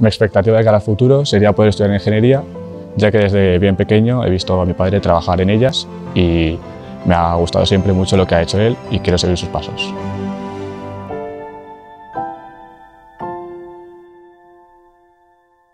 Mi expectativa de cara al futuro sería poder estudiar ingeniería, ya que desde bien pequeño he visto a mi padre trabajar en ellas y me ha gustado siempre mucho lo que ha hecho él y quiero seguir sus pasos.